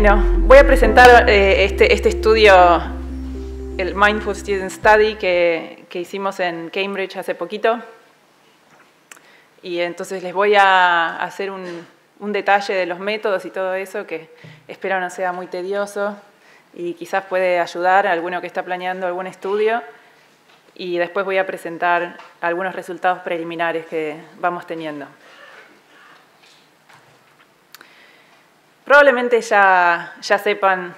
Bueno, voy a presentar eh, este, este, estudio, el Mindful Student Study que, hicimos en Cambridge hace poquito. Y entonces les voy a hacer un, un detalle de los métodos y todo eso que espero no sea muy tedioso y quizás puede ayudar a alguno que está planeando algún estudio. Y después voy a presentar algunos resultados preliminares que vamos teniendo. Probablemente ya, ya sepan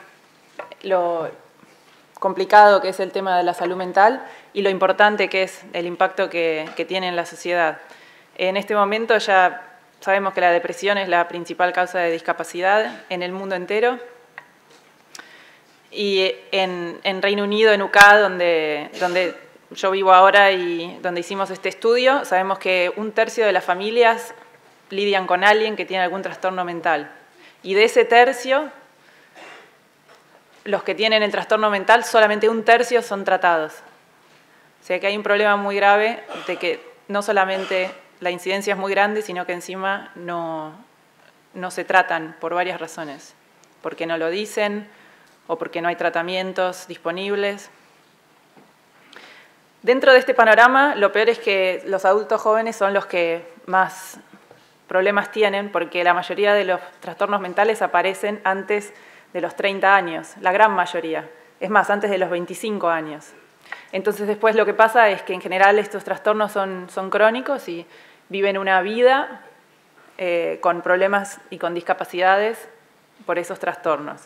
lo complicado que es el tema de la salud mental y lo importante que es el impacto que, que tiene en la sociedad. En este momento ya sabemos que la depresión es la principal causa de discapacidad en el mundo entero. Y en, Reino Unido, en UK, donde, donde yo vivo ahora y donde hicimos este estudio, sabemos que un tercio de las familias lidian con alguien que tiene algún trastorno mental. Y de ese tercio, los que tienen el trastorno mental, solamente un tercio son tratados. O sea que hay un problema muy grave de que no solamente la incidencia es muy grande, sino que encima no, no se tratan por varias razones. Porque no lo dicen o porque no hay tratamientos disponibles. Dentro de este panorama, lo peor es que los adultos jóvenes son los que más problemas tienen porque la mayoría de los trastornos mentales aparecen antes de los 30 años, la gran mayoría, es más, antes de los 25 años. Entonces después lo que pasa es que en general estos trastornos son, son crónicos y viven una vida eh, con problemas y con discapacidades por esos trastornos.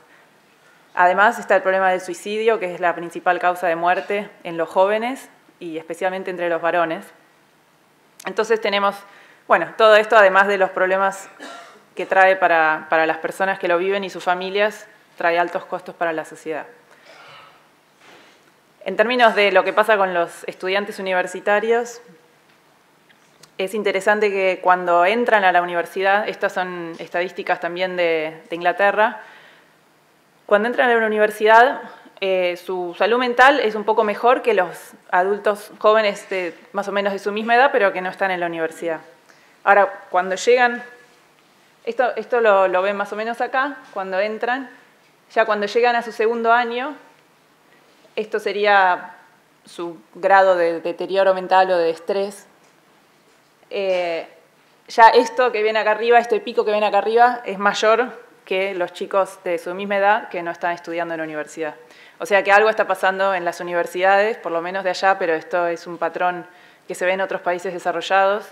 Además está el problema del suicidio, que es la principal causa de muerte en los jóvenes y especialmente entre los varones. Entonces tenemos bueno, todo esto, además de los problemas que trae para, las personas que lo viven y sus familias, trae altos costos para la sociedad. En términos de lo que pasa con los estudiantes universitarios, es interesante que cuando entran a la universidad, estas son estadísticas también de, Inglaterra, cuando entran a la universidad, eh, su salud mental es un poco mejor que los adultos jóvenes más o menos de su misma edad, pero que no están en la universidad. Ahora, cuando llegan, esto, lo, ven más o menos acá, cuando entran, ya cuando llegan a su segundo año, esto sería su grado de deterioro mental o de estrés. Eh, ya esto que ven acá arriba, este pico que ven acá arriba, es mayor que los chicos de su misma edad que no están estudiando en la universidad. O sea que algo está pasando en las universidades, por lo menos de allá, pero esto es un patrón que se ve en otros países desarrollados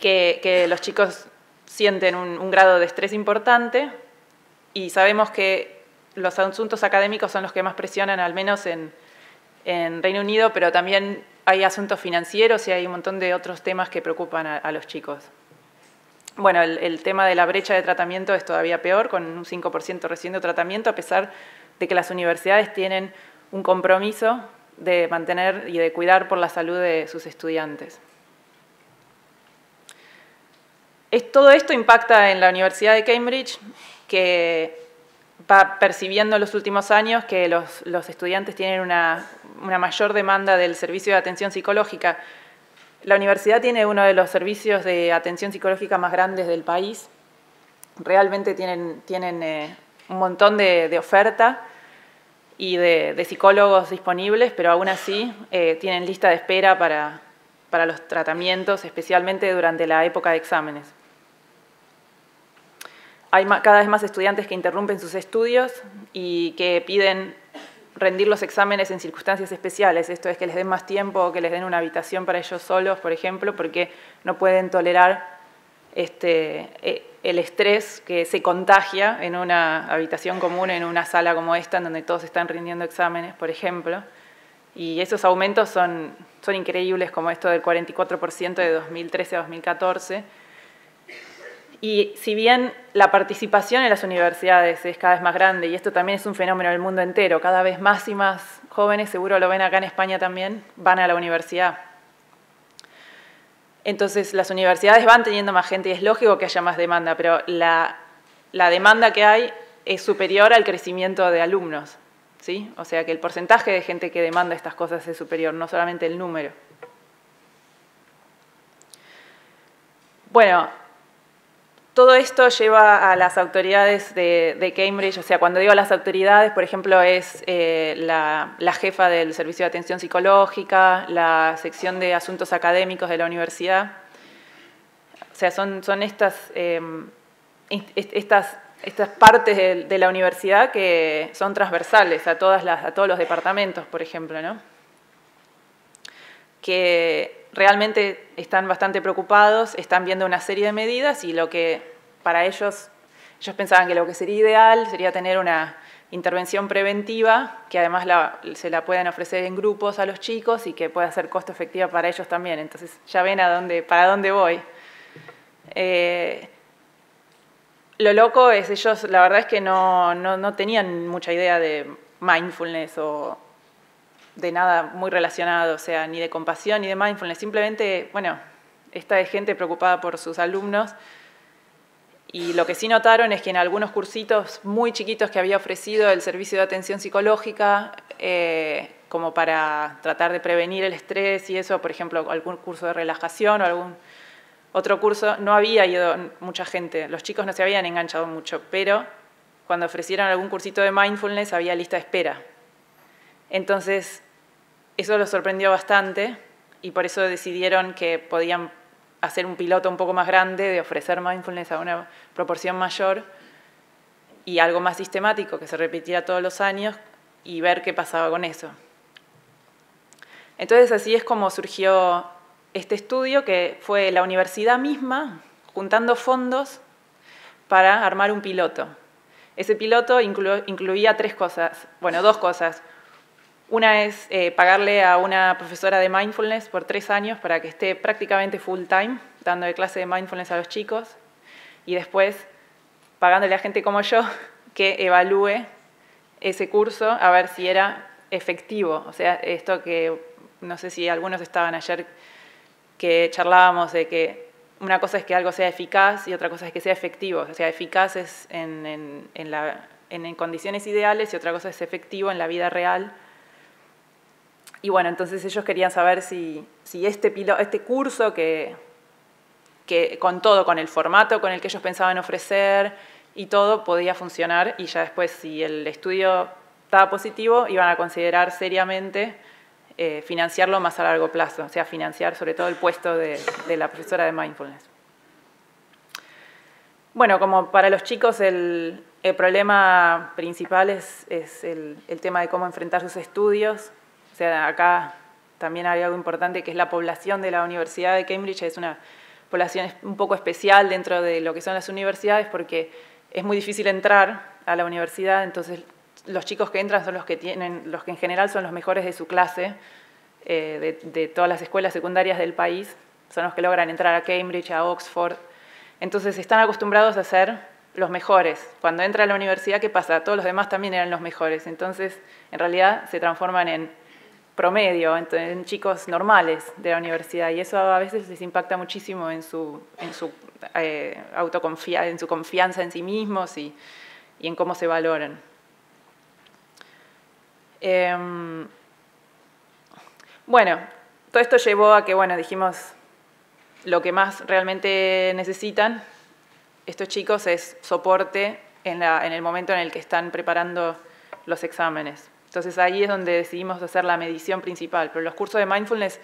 que, los chicos sienten un, grado de estrés importante y sabemos que los asuntos académicos son los que más presionan, al menos en, Reino Unido, pero también hay asuntos financieros y hay un montón de otros temas que preocupan a, los chicos. Bueno, el, el, tema de la brecha de tratamiento es todavía peor, con un 5% recibiendo tratamiento, a pesar de que las universidades tienen un compromiso de mantener y de cuidar por la salud de sus estudiantes todo esto impacta en la Universidad de Cambridge, que va percibiendo en los últimos años que los, estudiantes tienen una, mayor demanda del servicio de atención psicológica. La universidad tiene uno de los servicios de atención psicológica más grandes del país. Realmente tienen, eh, un montón de, oferta y de, psicólogos disponibles, pero aún así eh, tienen lista de espera para los tratamientos, especialmente durante la época de exámenes. Hay cada vez más estudiantes que interrumpen sus estudios y que piden rendir los exámenes en circunstancias especiales. Esto es que les den más tiempo que les den una habitación para ellos solos, por ejemplo, porque no pueden tolerar este, eh, el estrés que se contagia en una habitación común, en una sala como esta, en donde todos están rindiendo exámenes, por ejemplo. Y esos aumentos son, son increíbles, como esto del 44% de 2013 a 2014 y si bien la participación en las universidades es cada vez más grande, y esto también es un fenómeno del mundo entero, cada vez más y más jóvenes, seguro lo ven acá en España también, van a la universidad. Entonces las universidades van teniendo más gente y es lógico que haya más demanda, pero la, demanda que hay es superior al crecimiento de alumnos. ¿sí? O sea que el porcentaje de gente que demanda estas cosas es superior, no solamente el número. Bueno, todo esto lleva a las autoridades de, Cambridge, o sea, cuando digo las autoridades, por ejemplo, es eh, la, jefa del Servicio de Atención Psicológica, la sección de Asuntos Académicos de la universidad. O sea, son, estas, em, estas, estas partes de, la universidad que son transversales a, todas las, a todos los departamentos, por ejemplo, ¿no? que realmente están bastante preocupados, están viendo una serie de medidas y lo que para ellos, ellos pensaban que lo que sería ideal sería tener una intervención preventiva, que además se la puedan ofrecer en grupos a los chicos y que pueda ser costo efectiva para ellos también. Entonces ya ven a dónde, para dónde voy. Eh, lo loco es, ellos la verdad es que no, no tenían mucha idea de mindfulness o, de nada muy relacionado, o sea, ni de compasión ni de mindfulness, simplemente, bueno, esta es gente preocupada por sus alumnos y lo que sí notaron es que en algunos cursitos muy chiquitos que había ofrecido el servicio de atención psicológica, eh, como para tratar de prevenir el estrés y eso, por ejemplo, algún curso de relajación o algún otro curso, no había ido mucha gente, los chicos no se habían enganchado mucho, pero cuando ofrecieron algún cursito de mindfulness había lista de espera. Entonces, eso los sorprendió bastante y por eso decidieron que podían hacer un piloto un poco más grande, de ofrecer mindfulness a una proporción mayor y algo más sistemático que se repitiera todos los años y ver qué pasaba con eso. Entonces así es como surgió este estudio que fue la universidad misma juntando fondos para armar un piloto. Ese piloto incluía tres cosas, bueno, dos cosas. Una es eh, pagarle a una profesora de mindfulness por tres años para que esté prácticamente full time dando de clase de mindfulness a los chicos y después pagándole a gente como yo que evalúe ese curso a ver si era efectivo. O sea, esto que no sé si algunos estaban ayer que charlábamos de que una cosa es que algo sea eficaz y otra cosa es que sea efectivo. O sea, eficaz es en, en condiciones ideales y otra cosa es efectivo en la vida real y bueno, entonces ellos querían saber si, este, este curso que, que con todo, con el formato con el que ellos pensaban ofrecer y todo, podía funcionar y ya después si el estudio estaba positivo, iban a considerar seriamente eh, financiarlo más a largo plazo, o sea, financiar sobre todo el puesto de, la profesora de mindfulness. Bueno, como para los chicos el, problema principal es, el, el, tema de cómo enfrentar sus estudios, sea, acá también hay algo importante que es la población de la Universidad de Cambridge, es una población un poco especial dentro de lo que son las universidades porque es muy difícil entrar a la universidad, entonces los chicos que entran son los que tienen, los que en general son los mejores de su clase, eh, de, todas las escuelas secundarias del país, son los que logran entrar a Cambridge, a Oxford. Entonces están acostumbrados a ser los mejores. Cuando entra a la universidad, ¿qué pasa? Todos los demás también eran los mejores. Entonces, en realidad, se transforman en promedio, en, chicos normales de la universidad, y eso a veces les impacta muchísimo en su, en su, eh, en su confianza en sí mismos y, en cómo se valoran. Em, bueno, todo esto llevó a que, bueno, dijimos, lo que más realmente necesitan estos chicos es soporte en el momento en el que están preparando los exámenes. Entonces ahí es donde decidimos hacer la medición principal, pero los cursos de mindfulness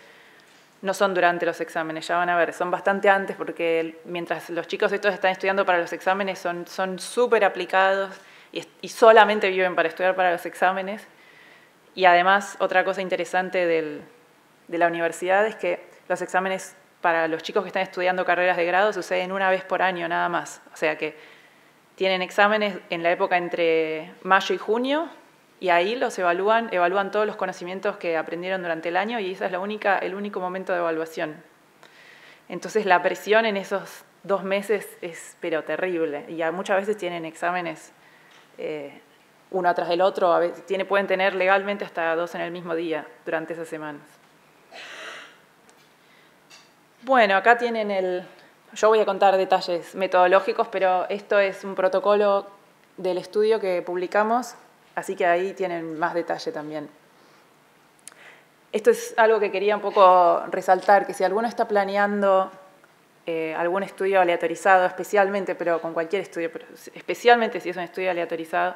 no son durante los exámenes, ya van a ver, son bastante antes porque mientras los chicos estos están estudiando para los exámenes son súper aplicados y, solamente viven para estudiar para los exámenes. Y además otra cosa interesante de la universidad es que los exámenes para los chicos que están estudiando carreras de grado suceden una vez por año nada más. O sea que tienen exámenes en la época entre mayo y junio y ahí los evalúan, evalúan todos los conocimientos que aprendieron durante el año y ese es la única, el único momento de evaluación. Entonces la presión en esos dos meses es pero terrible y muchas veces tienen exámenes eh, uno atrás del otro, a veces tiene, pueden tener legalmente hasta dos en el mismo día durante esas semanas. Bueno, acá tienen el... Yo voy a contar detalles metodológicos, pero esto es un protocolo del estudio que publicamos Así que ahí tienen más detalle también. Esto es algo que quería un poco resaltar, que si alguno está planeando eh, algún estudio aleatorizado, especialmente, pero con cualquier estudio, pero especialmente si es un estudio aleatorizado,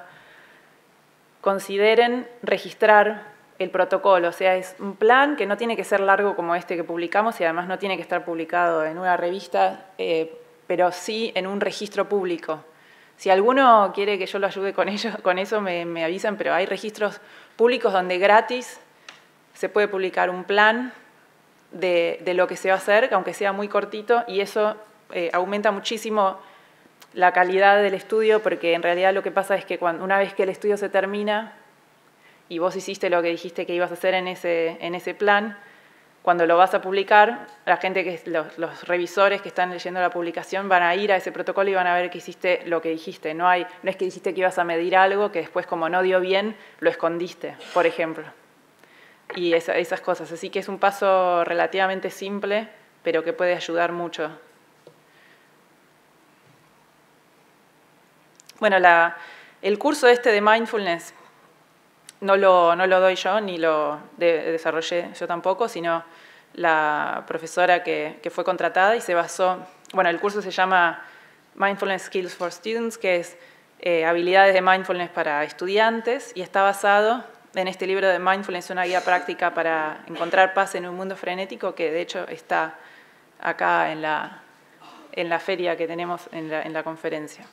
consideren registrar el protocolo. O sea, es un plan que no tiene que ser largo como este que publicamos y además no tiene que estar publicado en una revista, eh, pero sí en un registro público. Si alguno quiere que yo lo ayude con, ello, con eso, me, avisan, pero hay registros públicos donde gratis se puede publicar un plan de, lo que se va a hacer, aunque sea muy cortito, y eso eh, aumenta muchísimo la calidad del estudio, porque en realidad lo que pasa es que una vez que el estudio se termina y vos hiciste lo que dijiste que ibas a hacer en ese, en ese plan, cuando lo vas a publicar, la gente los, revisores que están leyendo la publicación van a ir a ese protocolo y van a ver que hiciste lo que dijiste. No, hay, no es que dijiste que ibas a medir algo que después como no dio bien, lo escondiste, por ejemplo. Y esas cosas. Así que es un paso relativamente simple, pero que puede ayudar mucho. Bueno, el curso este de mindfulness no lo, no lo doy yo ni lo desarrollé yo tampoco, sino la profesora que, que, fue contratada y se basó, bueno, el curso se llama Mindfulness Skills for Students, que es eh, habilidades de mindfulness para estudiantes y está basado en este libro de Mindfulness, una guía práctica para encontrar paz en un mundo frenético, que de hecho está acá en la, en la feria que tenemos en la, en la conferencia.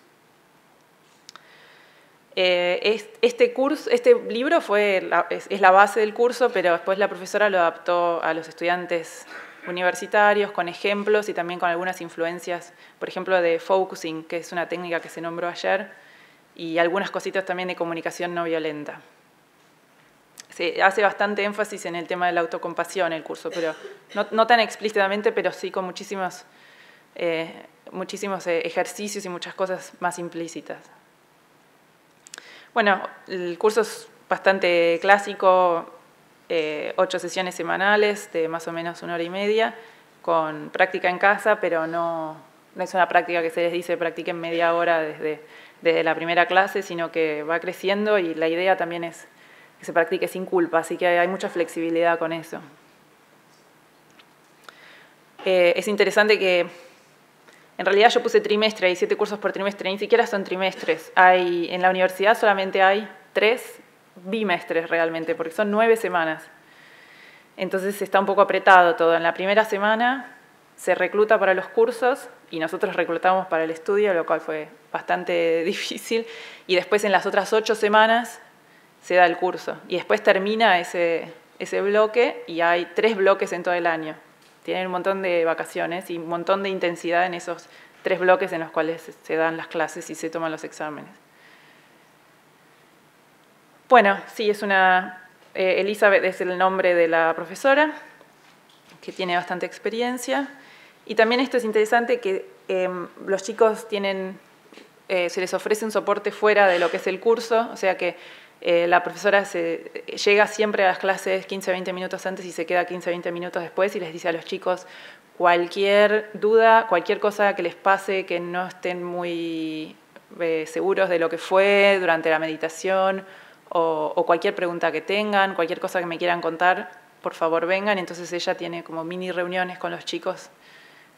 Eh, este, curso, este libro fue es, la base del curso, pero después la profesora lo adaptó a los estudiantes universitarios con ejemplos y también con algunas influencias, por ejemplo, de focusing, que es una técnica que se nombró ayer, y algunas cositas también de comunicación no violenta. Se hace bastante énfasis en el tema de la autocompasión el curso, pero no, tan explícitamente, pero sí con muchísimos, eh, muchísimos eh, ejercicios y muchas cosas más implícitas. Bueno, el curso es bastante clásico, eh, ocho sesiones semanales de más o menos una hora y media, con práctica en casa, pero no, es una práctica que se les dice practiquen media hora desde, desde la primera clase, sino que va creciendo y la idea también es que se practique sin culpa, así que hay mucha flexibilidad con eso. Eh, es interesante que en realidad yo puse trimestre, hay siete cursos por trimestre, ni siquiera son trimestres. Hay, en la universidad solamente hay tres bimestres realmente, porque son nueve semanas. Entonces está un poco apretado todo. En la primera semana se recluta para los cursos y nosotros reclutamos para el estudio, lo cual fue bastante difícil. Y después en las otras ocho semanas se da el curso. Y después termina ese, ese bloque y hay tres bloques en todo el año tienen un montón de vacaciones y un montón de intensidad en esos tres bloques en los cuales se dan las clases y se toman los exámenes. Bueno, sí, es una... Eh, Elizabeth es el nombre de la profesora, que tiene bastante experiencia. Y también esto es interesante que em, los chicos tienen, eh, se les ofrece un soporte fuera de lo que es el curso, o sea que eh, la profesora se, llega siempre a las clases 15 20 minutos antes y se queda 15 20 minutos después y les dice a los chicos cualquier duda, cualquier cosa que les pase, que no estén muy eh, seguros de lo que fue durante la meditación o, cualquier pregunta que tengan, cualquier cosa que me quieran contar, por favor vengan. Entonces ella tiene como mini reuniones con los chicos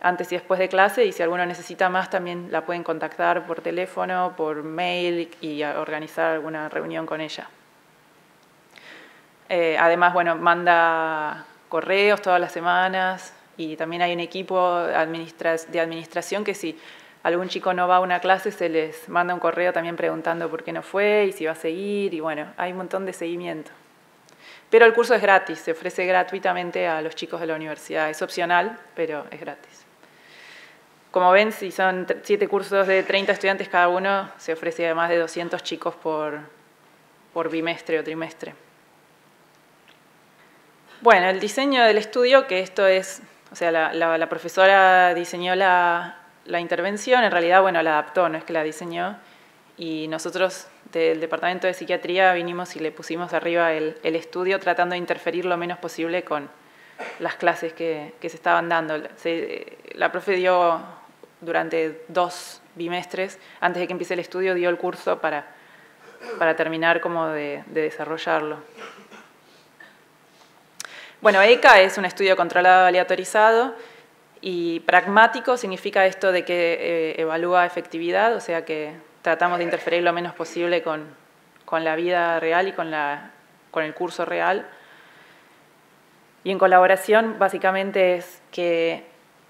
antes y después de clase y si alguno necesita más también la pueden contactar por teléfono, por mail y organizar alguna reunión con ella. Eh, además, bueno, manda correos todas las semanas y también hay un equipo de administración que si algún chico no va a una clase se les manda un correo también preguntando por qué no fue y si va a seguir y bueno, hay un montón de seguimiento. Pero el curso es gratis, se ofrece gratuitamente a los chicos de la universidad, es opcional, pero es gratis. Como ven, si son siete cursos de 30 estudiantes cada uno, se ofrece a más de 200 chicos por, por bimestre o trimestre. Bueno, el diseño del estudio, que esto es, o sea, la, profesora diseñó la, intervención, en realidad, bueno, la adaptó, no es que la diseñó, y nosotros del Departamento de Psiquiatría vinimos y le pusimos arriba el, estudio tratando de interferir lo menos posible con las clases que, se estaban dando. la profe dio durante dos bimestres, antes de que empiece el estudio, dio el curso para, para terminar como de, desarrollarlo. Bueno, ECA es un estudio controlado aleatorizado Y pragmático significa esto de que eh, evalúa efectividad, o sea que tratamos de interferir lo menos posible con, con la vida real y con, la, con el curso real. Y en colaboración, básicamente es que,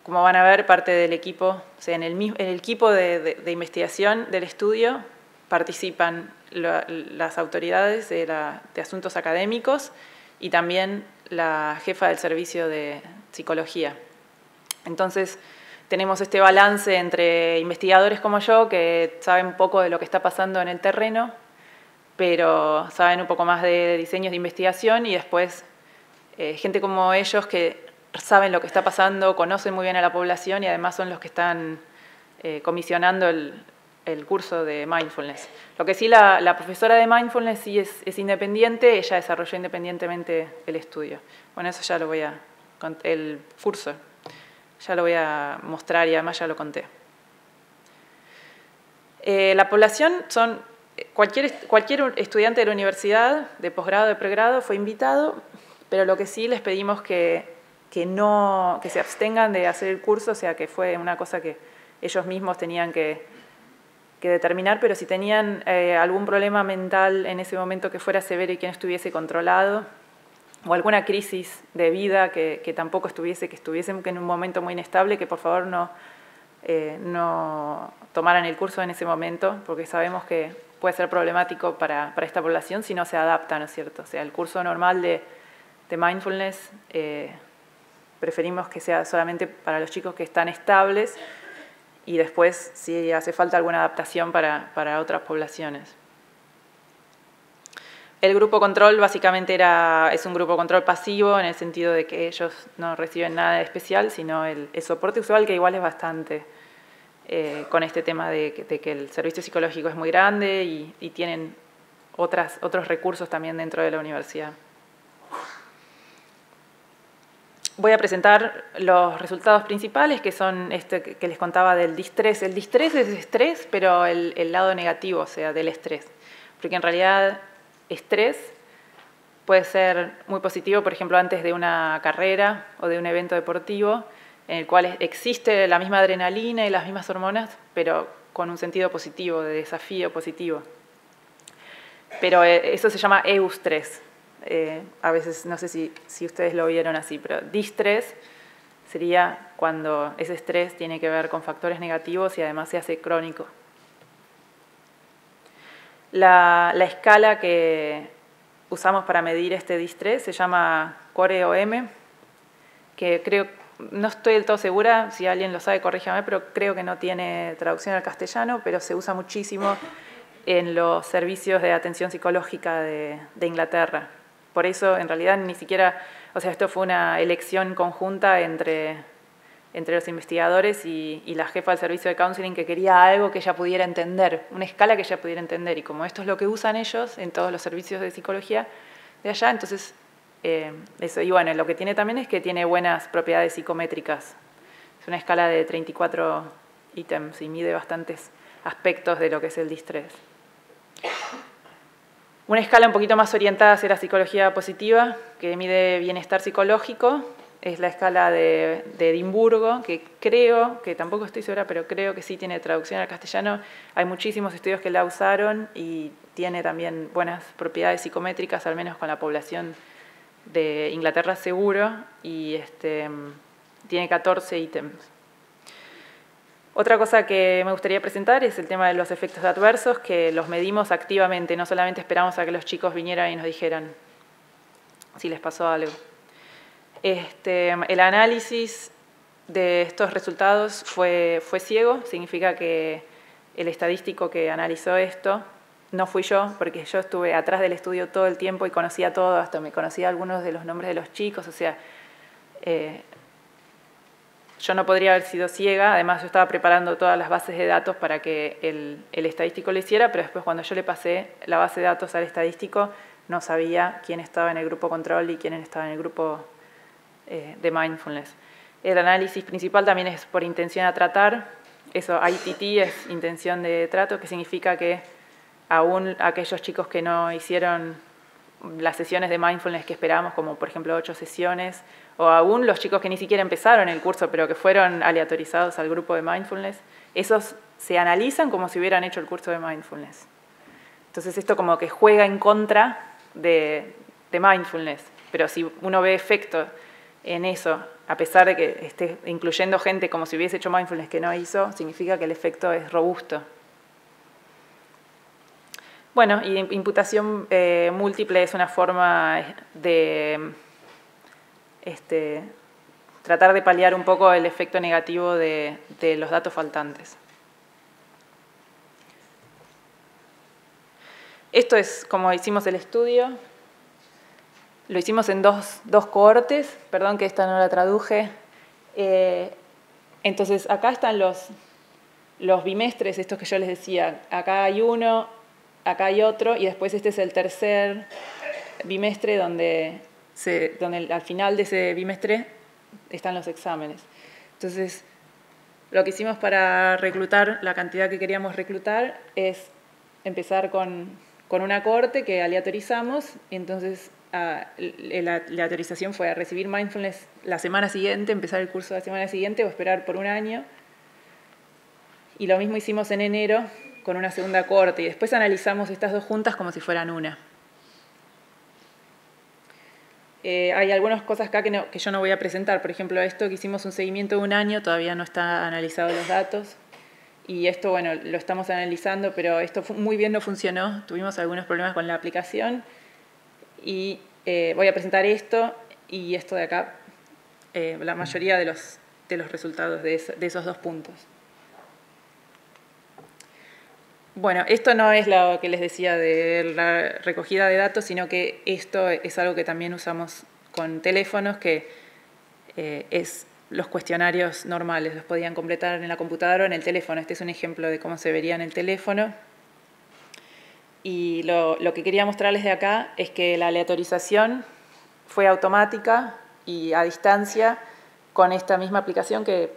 como van a ver, parte del equipo, o sea, en el, en el equipo de, de, investigación del estudio participan las autoridades de, de asuntos académicos y también la jefa del servicio de psicología. Entonces, tenemos este balance entre investigadores como yo, que saben un poco de lo que está pasando en el terreno, pero saben un poco más de diseños de investigación, y después eh, gente como ellos que saben lo que está pasando, conocen muy bien a la población y además son los que están eh, comisionando el, curso de mindfulness. Lo que sí, la, profesora de mindfulness sí es, es, independiente, ella desarrolló independientemente el estudio. Bueno, eso ya lo voy a... el curso ya lo voy a mostrar y además ya lo conté. Eh, la población son, cualquier, cualquier estudiante de la universidad, de posgrado, de pregrado, fue invitado, pero lo que sí les pedimos que, que, no, que se abstengan de hacer el curso, o sea que fue una cosa que ellos mismos tenían que, que determinar, pero si tenían eh, algún problema mental en ese momento que fuera severo y que no estuviese controlado, o alguna crisis de vida que, tampoco estuviese, que estuviesen en un momento muy inestable, que por favor no, eh, no tomaran el curso en ese momento, porque sabemos que puede ser problemático para, esta población si no se adapta, ¿no es cierto? O sea, el curso normal de, mindfulness eh, preferimos que sea solamente para los chicos que están estables y después si hace falta alguna adaptación para, para otras poblaciones. El grupo control básicamente era, es un grupo control pasivo en el sentido de que ellos no reciben nada de especial, sino el, soporte usual que igual es bastante eh, con este tema de, que el servicio psicológico es muy grande y, tienen otras, otros recursos también dentro de la universidad. Voy a presentar los resultados principales, que son este que les contaba del distrés. El distrés es estrés, pero el, el lado negativo, o sea, del estrés. Porque en realidad estrés puede ser muy positivo, por ejemplo, antes de una carrera o de un evento deportivo, en el cual existe la misma adrenalina y las mismas hormonas, pero con un sentido positivo, de desafío positivo. Pero eh, eso se llama eustrés. Eh, a veces, no sé si, si ustedes lo vieron así, pero distrés sería cuando ese estrés tiene que ver con factores negativos y además se hace crónico. La, escala que usamos para medir este distrés se llama Core-OM, que creo, no estoy del todo segura, si alguien lo sabe, corríjame, pero creo que no tiene traducción al castellano, pero se usa muchísimo en los servicios de atención psicológica de Inglaterra. Por eso, en realidad, ni siquiera, o sea, esto fue una elección conjunta entre entre los investigadores y, la jefa del servicio de counseling que quería algo que ella pudiera entender, una escala que ella pudiera entender. Y como esto es lo que usan ellos en todos los servicios de psicología de allá, entonces eh, eso. Y bueno, lo que tiene también es que tiene buenas propiedades psicométricas. Es una escala de 34 ítems y mide bastantes aspectos de lo que es el distrés. Una escala un poquito más orientada hacia la psicología positiva, que mide bienestar psicológico, es la escala de, Edimburgo, que creo, que tampoco estoy segura, pero creo que sí tiene traducción al castellano. Hay muchísimos estudios que la usaron y tiene también buenas propiedades psicométricas, al menos con la población de Inglaterra seguro, y este, tiene 14 ítems. Otra cosa que me gustaría presentar es el tema de los efectos adversos, que los medimos activamente, no solamente esperamos a que los chicos vinieran y nos dijeran si les pasó algo. Este, el análisis de estos resultados fue, fue ciego, significa que el estadístico que analizó esto no fui yo, porque yo estuve atrás del estudio todo el tiempo y conocía todo, hasta me conocía algunos de los nombres de los chicos, o sea, eh, yo no podría haber sido ciega, además yo estaba preparando todas las bases de datos para que el, estadístico lo hiciera, pero después cuando yo le pasé la base de datos al estadístico, no sabía quién estaba en el grupo control y quién estaba en el grupo eh, de mindfulness. El análisis principal también es por intención a tratar. Eso, ITT es intención de trato, que significa que aún aquellos chicos que no hicieron las sesiones de mindfulness que esperábamos, como por ejemplo ocho sesiones, o aún los chicos que ni siquiera empezaron el curso, pero que fueron aleatorizados al grupo de mindfulness, esos se analizan como si hubieran hecho el curso de mindfulness. Entonces esto como que juega en contra de, de mindfulness, pero si uno ve efecto en eso, a pesar de que esté incluyendo gente como si hubiese hecho mindfulness que no hizo, significa que el efecto es robusto. Bueno, y imputación eh, múltiple es una forma de este, tratar de paliar un poco el efecto negativo de, los datos faltantes. Esto es como hicimos el estudio. Lo hicimos en dos, cohortes, perdón que esta no la traduje. Eh, entonces, acá están los, los bimestres, estos que yo les decía. Acá hay uno, acá hay otro, y después este es el tercer bimestre donde, donde al final de ese bimestre están los exámenes. Entonces, lo que hicimos para reclutar la cantidad que queríamos reclutar es empezar con, con una corte que aleatorizamos, y entonces ah, la aleatorización fue a recibir mindfulness la semana siguiente, empezar el curso la semana siguiente o esperar por un año. Y lo mismo hicimos en enero con una segunda corte y después analizamos estas dos juntas como si fueran una. Eh, hay algunas cosas acá que, que, yo no voy a presentar, por ejemplo, esto que hicimos un seguimiento de un año, todavía no está analizado los datos, y esto, bueno, lo estamos analizando, pero esto muy bien no funcionó, tuvimos algunos problemas con la aplicación, y eh, voy a presentar esto y esto de acá, eh, la mayoría de los, de los resultados de esos dos puntos. Bueno, esto no es lo que les decía de la recogida de datos, sino que esto es algo que también usamos con teléfonos, que eh, es los cuestionarios normales, los podían completar en la computadora o en el teléfono. Este es un ejemplo de cómo se vería en el teléfono. Y lo, lo que quería mostrarles de acá es que la aleatorización fue automática y a distancia con esta misma aplicación que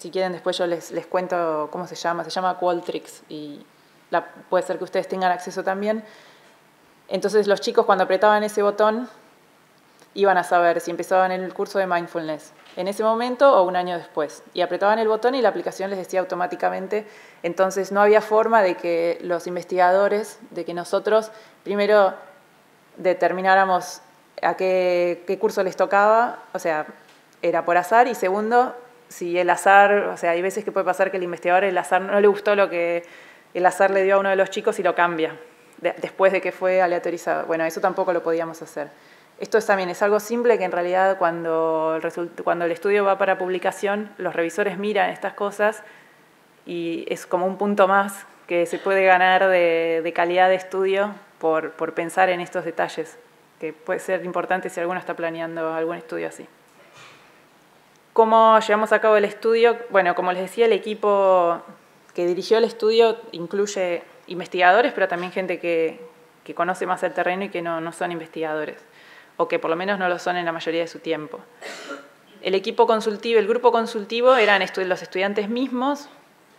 si quieren después yo les, les cuento cómo se llama, se llama Qualtrics y la, puede ser que ustedes tengan acceso también. Entonces los chicos cuando apretaban ese botón iban a saber si empezaban el curso de mindfulness en ese momento o un año después. Y apretaban el botón y la aplicación les decía automáticamente. Entonces no había forma de que los investigadores, de que nosotros primero determináramos a qué, qué curso les tocaba, o sea, era por azar, y segundo, si el azar, o sea, hay veces que puede pasar que el investigador, el azar no le gustó lo que el azar le dio a uno de los chicos y lo cambia, después de que fue aleatorizado. Bueno, eso tampoco lo podíamos hacer. Esto es, también es algo simple que en realidad cuando el, cuando el estudio va para publicación, los revisores miran estas cosas y es como un punto más que se puede ganar de, de calidad de estudio por, por pensar en estos detalles, que puede ser importante si alguno está planeando algún estudio así. ¿Cómo llevamos a cabo el estudio? Bueno, como les decía, el equipo que dirigió el estudio incluye investigadores, pero también gente que, que conoce más el terreno y que no, no, son investigadores, o que por lo menos no lo son en la mayoría de su tiempo. El equipo consultivo, el grupo consultivo eran los estudiantes mismos,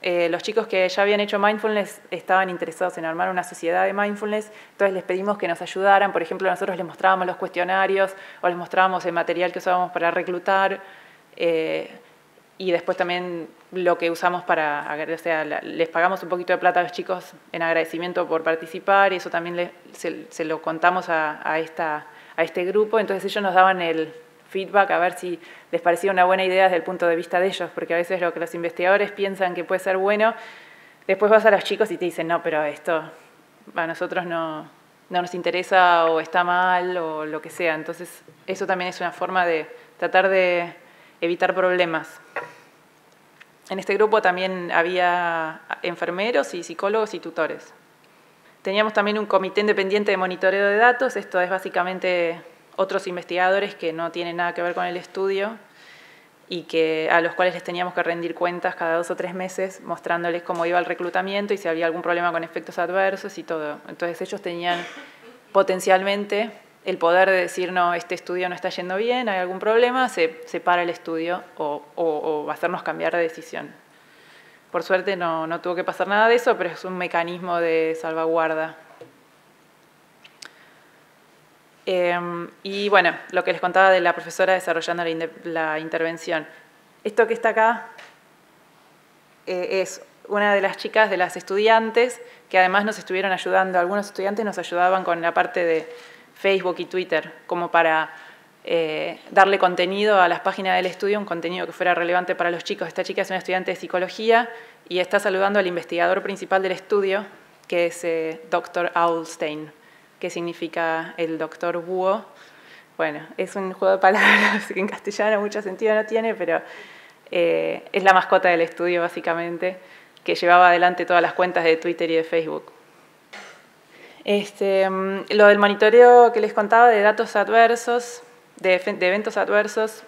eh, los chicos que ya habían hecho mindfulness estaban interesados en armar una sociedad de mindfulness, entonces les pedimos que nos ayudaran, por ejemplo, nosotros les mostrábamos los cuestionarios o les mostrábamos el material que usábamos para reclutar. Eh, y después también lo que usamos para, o sea, les pagamos un poquito de plata a los chicos en agradecimiento por participar y eso también se, lo contamos a, esta, a este grupo, entonces ellos nos daban el feedback a ver si les parecía una buena idea desde el punto de vista de ellos, porque a veces lo que los investigadores piensan que puede ser bueno, después vas a los chicos y te dicen, no, pero esto a nosotros no, no nos interesa o está mal o lo que sea, entonces eso también es una forma de tratar de evitar problemas. En este grupo también había enfermeros y psicólogos y tutores. Teníamos también un comité independiente de monitoreo de datos, esto es básicamente otros investigadores que no tienen nada que ver con el estudio y que, a los cuales les teníamos que rendir cuentas cada dos o tres meses mostrándoles cómo iba el reclutamiento y si había algún problema con efectos adversos y todo. Entonces ellos tenían potencialmente el poder de decir, no, este estudio no está yendo bien, hay algún problema, se, para el estudio o, o, hacernos cambiar de decisión. Por suerte no, no tuvo que pasar nada de eso, pero es un mecanismo de salvaguarda. Em, y bueno, lo que les contaba de la profesora desarrollando la, intervención. Esto que está acá eh, es una de las chicas de las estudiantes que además nos estuvieron ayudando. Algunos estudiantes nos ayudaban con la parte de Facebook y Twitter, como para eh, darle contenido a las páginas del estudio, un contenido que fuera relevante para los chicos. Esta chica es una estudiante de psicología y está saludando al investigador principal del estudio, que es eh, Dr. Aulstein, que significa el doctor búho. Bueno, es un juego de palabras que en castellano mucho sentido no tiene, pero eh, es la mascota del estudio básicamente, que llevaba adelante todas las cuentas de Twitter y de Facebook. Este, mm, lo del monitoreo que les contaba de datos adversos, de, eventos adversos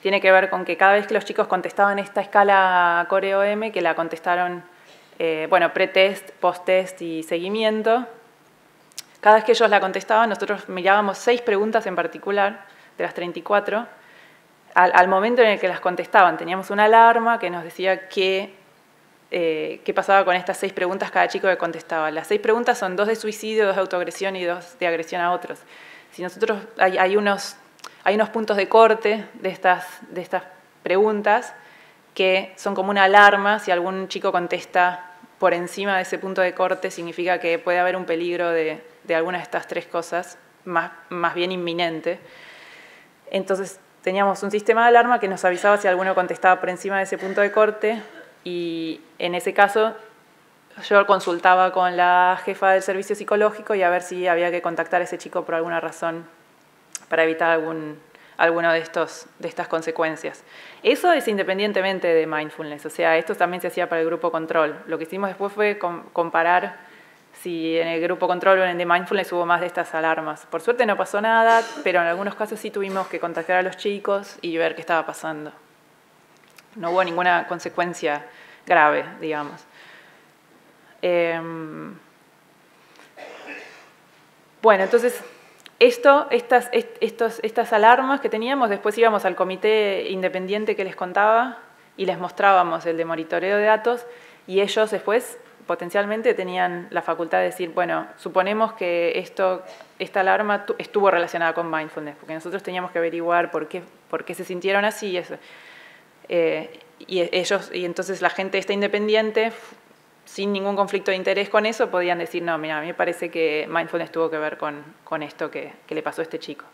tiene que ver con que cada vez que los chicos contestaban esta escala Core-OM, que la contestaron, eh, bueno, pretest, post-test y seguimiento, cada vez que ellos la contestaban, nosotros mirábamos seis preguntas en particular, de las 34, al, al momento en el que las contestaban. Teníamos una alarma que nos decía qué, eh, qué pasaba con estas seis preguntas cada chico que contestaba. Las seis preguntas son dos de suicidio, dos de autoagresión y dos de agresión a otros si nosotros hay, unos, hay unos puntos de corte de estas, de estas preguntas que son como una alarma, si algún chico contesta por encima de ese punto de corte, significa que puede haber un peligro de, de alguna de estas tres cosas, más, más bien inminente. Entonces teníamos un sistema de alarma que nos avisaba si alguno contestaba por encima de ese punto de corte y en ese caso yo consultaba con la jefa del servicio psicológico y a ver si había que contactar a ese chico por alguna razón para evitar algún, alguna de, estos, de estas consecuencias. Eso es independientemente de mindfulness, o sea, esto también se hacía para el grupo control. Lo que hicimos después fue comparar si en el grupo control o en el de mindfulness hubo más de estas alarmas. Por suerte no pasó nada, pero en algunos casos sí tuvimos que contactar a los chicos y ver qué estaba pasando. No hubo ninguna consecuencia grave, digamos. Em, bueno, entonces, esto, estas, estos, estas alarmas que teníamos, después íbamos al comité independiente que les contaba y les mostrábamos el de monitoreo de datos y ellos después potencialmente tenían la facultad de decir, bueno, suponemos que esto, esta alarma estuvo relacionada con mindfulness, porque nosotros teníamos que averiguar por qué, por qué se sintieron así y eso. Eh, y ellos, y entonces la gente está independiente sin ningún conflicto de interés con eso, podían decir, no, mira, a mí me parece que mindfulness tuvo que ver con, con esto que, que, le pasó a este chico.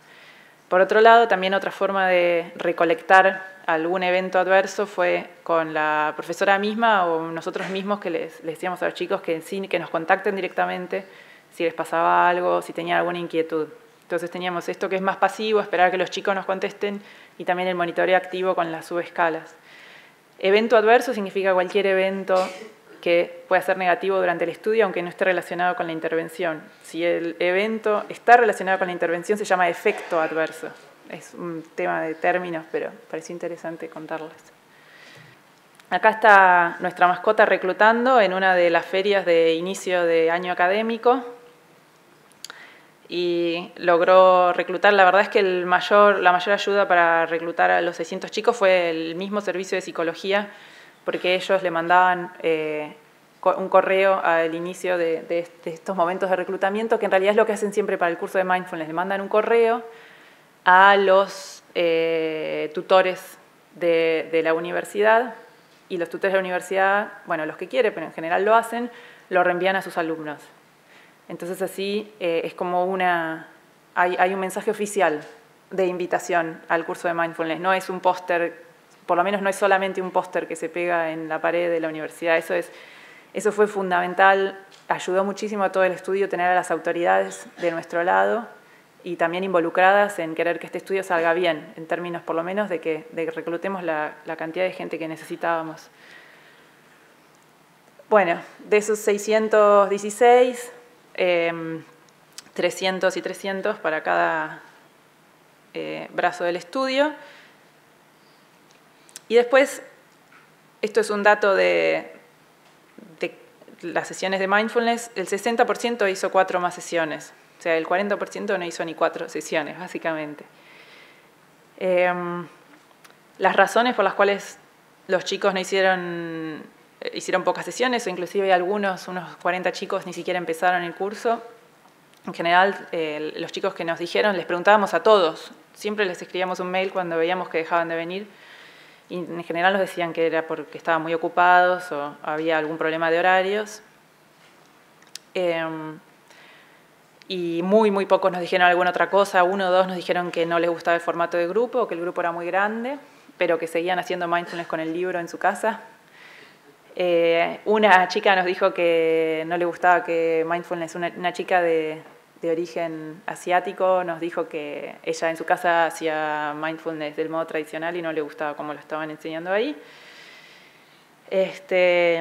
Por otro lado, también otra forma de recolectar algún evento adverso fue con la profesora misma o nosotros mismos que les, les decíamos a los chicos que, que nos contacten directamente si les pasaba algo, si tenían alguna inquietud. Entonces teníamos esto que es más pasivo, esperar que los chicos nos contesten y también el monitoreo activo con las subescalas. Evento adverso significa cualquier evento que puede ser negativo durante el estudio aunque no esté relacionado con la intervención. Si el evento está relacionado con la intervención se llama efecto adverso. Es un tema de términos, pero pareció interesante contarles. Acá está nuestra mascota reclutando en una de las ferias de inicio de año académico y logró reclutar. La verdad es que el mayor, la mayor ayuda para reclutar a los 600 chicos fue el mismo servicio de psicología porque ellos le mandaban eh, un correo al inicio de, estos momentos de reclutamiento, que en realidad es lo que hacen siempre para el curso de mindfulness, le mandan un correo a los eh, tutores de, la universidad y los tutores de la universidad, bueno, los que quieren, pero en general lo hacen, lo reenvían a sus alumnos. Entonces así eh, es como una, hay, un mensaje oficial de invitación al curso de mindfulness, no es un póster por lo menos no es solamente un póster que se pega en la pared de la universidad, eso, es, eso fue fundamental, ayudó muchísimo a todo el estudio tener a las autoridades de nuestro lado y también involucradas en querer que este estudio salga bien, en términos por lo menos de que, reclutemos la, cantidad de gente que necesitábamos. Bueno, de esos 616, 300 em, y 300 para cada eh, brazo del estudio. Y después, esto es un dato de, las sesiones de mindfulness, el 60% hizo cuatro más sesiones, o sea, el 40% no hizo ni cuatro sesiones, básicamente. Em, las razones por las cuales los chicos no hicieron, hicieron pocas sesiones, o inclusive algunos, unos 40 chicos, ni siquiera empezaron el curso, en general, los chicos que nos dijeron, les preguntábamos a todos, siempre les escribíamos un mail cuando veíamos que dejaban de venir, y en general nos decían que era porque estaban muy ocupados o había algún problema de horarios. Em, y muy, muy pocos nos dijeron alguna otra cosa. Uno o dos nos dijeron que no les gustaba el formato de grupo, que el grupo era muy grande, pero que seguían haciendo mindfulness con el libro en su casa. Eh, una chica nos dijo que no le gustaba que mindfulness, una, chica de, de, origen asiático, nos dijo que ella en su casa hacía mindfulness del modo tradicional y no le gustaba cómo lo estaban enseñando ahí. Este,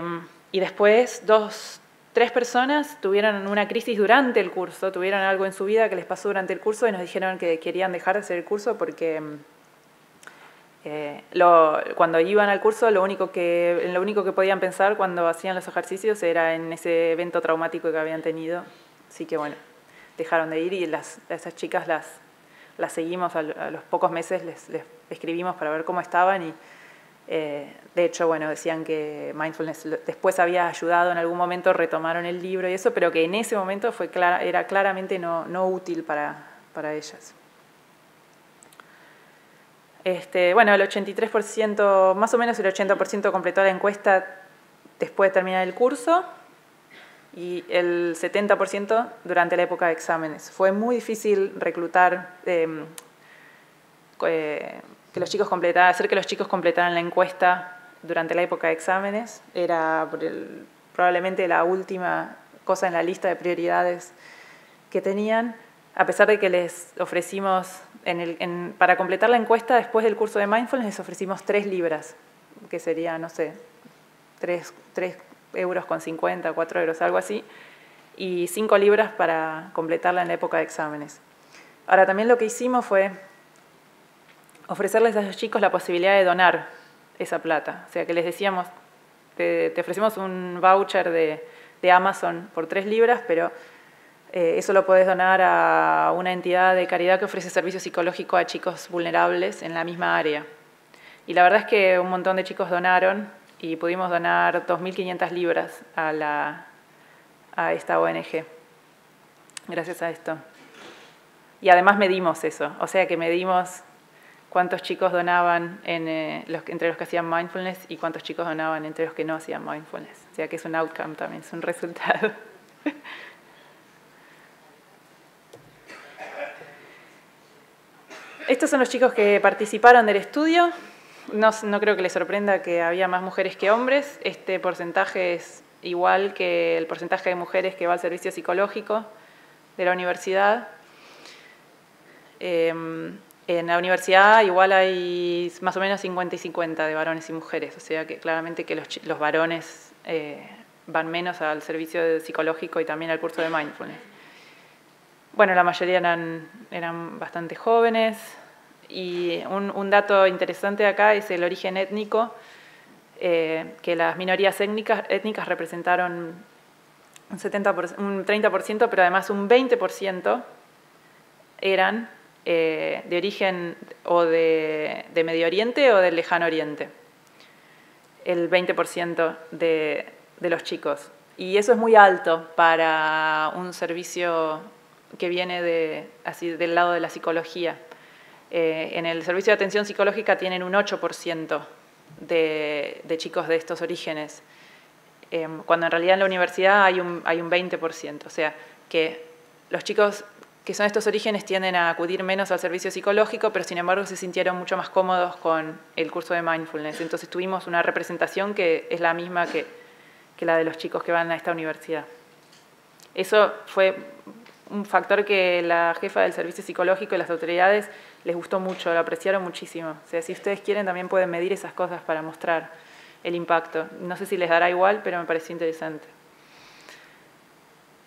y después dos, tres personas tuvieron una crisis durante el curso, tuvieron algo en su vida que les pasó durante el curso y nos dijeron que querían dejar de hacer el curso porque eh, cuando iban al curso lo único, que, lo único que podían pensar cuando hacían los ejercicios era en ese evento traumático que habían tenido. Así que bueno, dejaron de ir y las, esas chicas las, las seguimos a, los pocos meses, les, les escribimos para ver cómo estaban y eh, de hecho, bueno, decían que mindfulness después había ayudado en algún momento, retomaron el libro y eso, pero que en ese momento fue era claramente no, no útil para, para, ellas. Este, bueno, el 83%, más o menos el 80% completó la encuesta después de terminar el curso y el 70% durante la época de exámenes. Fue muy difícil reclutar em, eh, que los chicos completaran, hacer que los chicos completaran la encuesta durante la época de exámenes. Era probablemente la última cosa en la lista de prioridades que tenían, a pesar de que les ofrecimos, para completar la encuesta después del curso de Mindfulness, les ofrecimos tres libras, que sería, no sé, tres, euros con 50, cuatro euros, algo así, y cinco libras para completarla en la época de exámenes. Ahora, también lo que hicimos fue ofrecerles a los chicos la posibilidad de donar esa plata. O sea, que les decíamos, te, ofrecemos un voucher de, Amazon por tres libras, pero eh, eso lo puedes donar a una entidad de caridad que ofrece servicio psicológico a chicos vulnerables en la misma área. Y la verdad es que un montón de chicos donaron y pudimos donar 2.500 libras a, esta ONG, gracias a esto. Y además medimos eso, o sea que medimos cuántos chicos donaban eh, entre los que hacían mindfulness y cuántos chicos donaban entre los que no hacían mindfulness. O sea que es un outcome también, es un resultado. Estos son los chicos que participaron del estudio. No, no, creo que les sorprenda que había más mujeres que hombres. Este porcentaje es igual que el porcentaje de mujeres que va al servicio psicológico de la universidad. Em, en la universidad igual hay más o menos 50 y 50 de varones y mujeres, o sea que claramente que los, los varones eh, van menos al servicio psicológico y también al curso de mindfulness. Bueno, la mayoría eran, eran bastante jóvenes y un, dato interesante acá es el origen étnico, eh, que las minorías étnicas, étnicas representaron un, 70 un 30%, pero además un 20% eran eh, de origen o de, Medio Oriente o del Lejano Oriente, el 20% de, de los chicos. Y eso es muy alto para un servicio que viene de, así, del lado de la psicología. Eh, en el servicio de atención psicológica tienen un 8% de, de, chicos de estos orígenes, eh, cuando en realidad en la universidad hay un, hay un 20%. O sea, que los chicos que son estos orígenes tienden a acudir menos al servicio psicológico, pero sin embargo se sintieron mucho más cómodos con el curso de mindfulness. Entonces tuvimos una representación que es la misma que, la de los chicos que van a esta universidad. Eso fue un factor que la jefa del servicio psicológico y las autoridades les gustó mucho, lo apreciaron muchísimo. O sea, si ustedes quieren también pueden medir esas cosas para mostrar el impacto. No sé si les dará igual, pero me pareció interesante.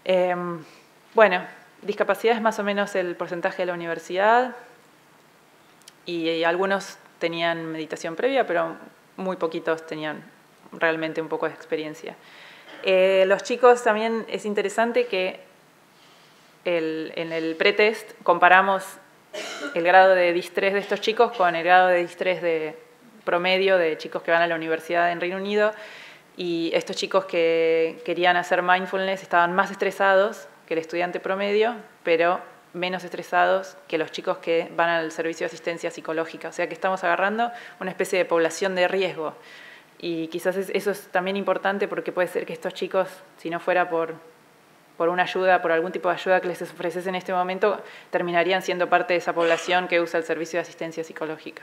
Em, bueno, Discapacidad es más o menos el porcentaje de la universidad y, algunos tenían meditación previa, pero muy poquitos tenían realmente un poco de experiencia. Eh, los chicos también es interesante que en el pretest comparamos el grado de distrés de estos chicos con el grado de distrés de promedio de chicos que van a la universidad en Reino Unido y estos chicos que querían hacer mindfulness estaban más estresados que el estudiante promedio, pero menos estresados que los chicos que van al servicio de asistencia psicológica. O sea que estamos agarrando una especie de población de riesgo. Y quizás eso es también importante porque puede ser que estos chicos, si no fuera por, por una ayuda, por algún tipo de ayuda que les ofreces en este momento, terminarían siendo parte de esa población que usa el servicio de asistencia psicológica.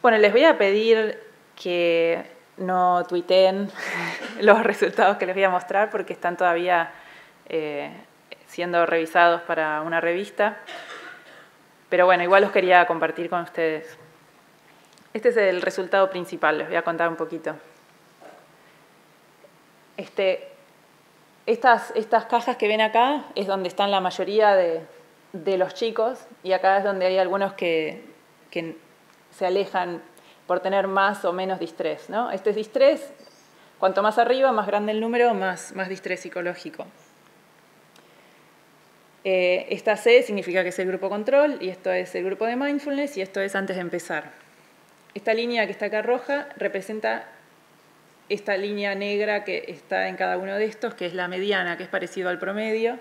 Bueno, les voy a pedir que no tuiteen los resultados que les voy a mostrar porque están todavía eh, siendo revisados para una revista. Pero bueno, igual los quería compartir con ustedes. Este es el resultado principal, les voy a contar un poquito. Este, estas, estas cajas que ven acá es donde están la mayoría de, los chicos y acá es donde hay algunos que, que, se alejan por tener más o menos distrés. ¿no? Este es distrés, cuanto más arriba, más grande el número, más, más distrés psicológico. Eh, esta C significa que es el grupo control y esto es el grupo de mindfulness y esto es antes de empezar. Esta línea que está acá roja representa esta línea negra que está en cada uno de estos, que es la mediana, que es parecido al promedio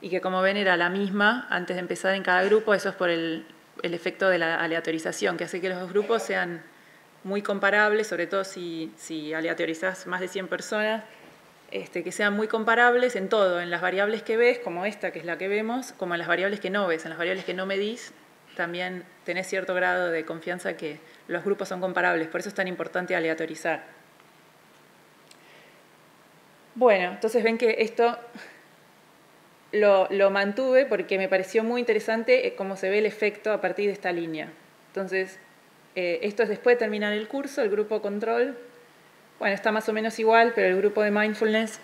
y que como ven era la misma antes de empezar en cada grupo. Eso es por el, efecto de la aleatorización, que hace que los dos grupos sean muy comparables, sobre todo si, si aleatorizas más de 100 personas este, que sean muy comparables en todo, en las variables que ves, como esta, que es la que vemos, como en las variables que no ves, en las variables que no medís, también tenés cierto grado de confianza que los grupos son comparables, por eso es tan importante aleatorizar. Bueno, entonces ven que esto lo, mantuve porque me pareció muy interesante eh, cómo se ve el efecto a partir de esta línea. Entonces, eh, esto es después de terminar el curso, el grupo control bueno, está más o menos igual, pero el grupo de mindfulness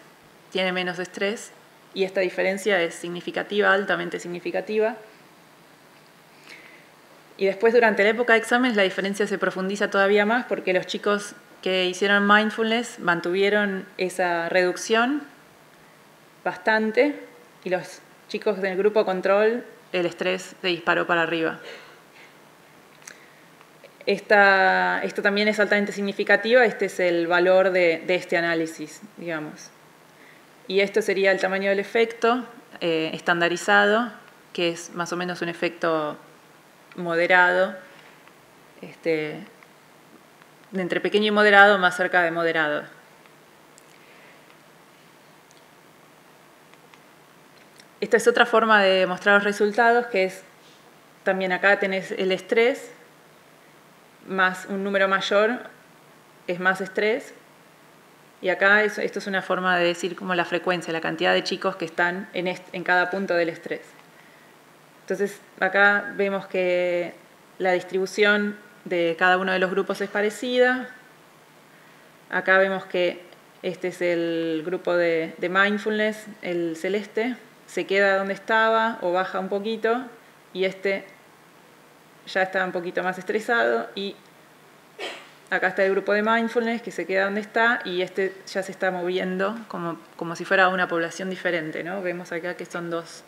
tiene menos estrés y esta diferencia es significativa, altamente significativa. Y después durante la época de exámenes la diferencia se profundiza todavía más porque los chicos que hicieron mindfulness mantuvieron esa reducción bastante y los chicos del grupo control el estrés se disparó para arriba. Esta, esto también es altamente significativa, este es el valor de, este análisis, digamos. Y esto sería el tamaño del efecto eh, estandarizado, que es más o menos un efecto moderado, este, entre pequeño y moderado, más cerca de moderado. Esta es otra forma de mostrar los resultados, que es también acá tenés el estrés, más un número mayor es más estrés. Y acá esto es una forma de decir como la frecuencia, la cantidad de chicos que están en, en cada punto del estrés. Entonces acá vemos que la distribución de cada uno de los grupos es parecida. Acá vemos que este es el grupo de, mindfulness, el celeste, se queda donde estaba o baja un poquito y este ya está un poquito más estresado y acá está el grupo de mindfulness que se queda donde está y este ya se está moviendo como, como si fuera una población diferente. ¿no? Vemos acá que son dos,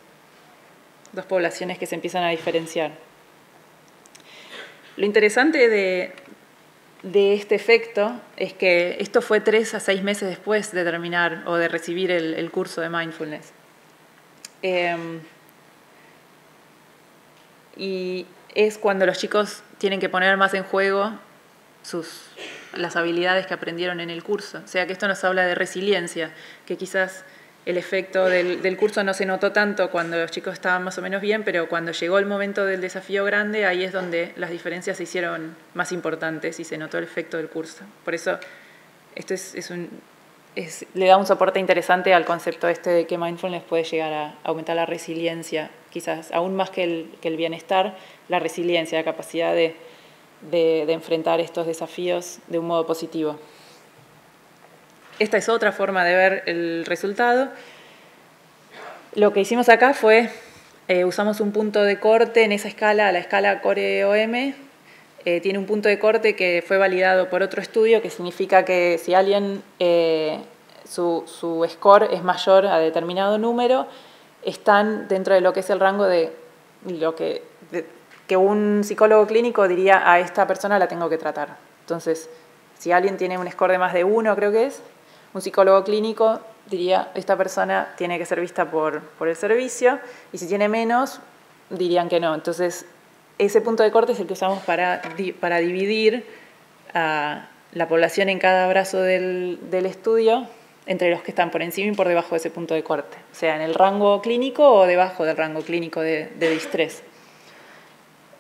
dos poblaciones que se empiezan a diferenciar. Lo interesante de, este efecto es que esto fue tres a seis meses después de terminar o de recibir el, curso de mindfulness. Em, y es cuando los chicos tienen que poner más en juego sus, las habilidades que aprendieron en el curso. O sea que esto nos habla de resiliencia, que quizás el efecto del, curso no se notó tanto cuando los chicos estaban más o menos bien, pero cuando llegó el momento del desafío grande, ahí es donde las diferencias se hicieron más importantes y se notó el efecto del curso. Por eso esto es, le da un soporte interesante al concepto este de que mindfulness puede llegar a aumentar la resiliencia, quizás aún más que el bienestar, la resiliencia, la capacidad de, enfrentar estos desafíos de un modo positivo. Esta es otra forma de ver el resultado. Lo que hicimos acá fue, eh, usamos un punto de corte en esa escala, la escala Core-OM, eh, tiene un punto de corte que fue validado por otro estudio, que significa que si alguien, eh, su, su, score es mayor a determinado número, están dentro de lo que es el rango de lo que que un psicólogo clínico diría a esta persona la tengo que tratar. Entonces, si alguien tiene un score de más de uno, creo que es, un psicólogo clínico diría, esta persona tiene que ser vista por, por el servicio, y si tiene menos, dirían que no. Entonces, ese punto de corte es el que usamos para, para dividir a la población en cada brazo del, del, estudio entre los que están por encima y por debajo de ese punto de corte, o sea, en el rango clínico o debajo del rango clínico de, de distrés.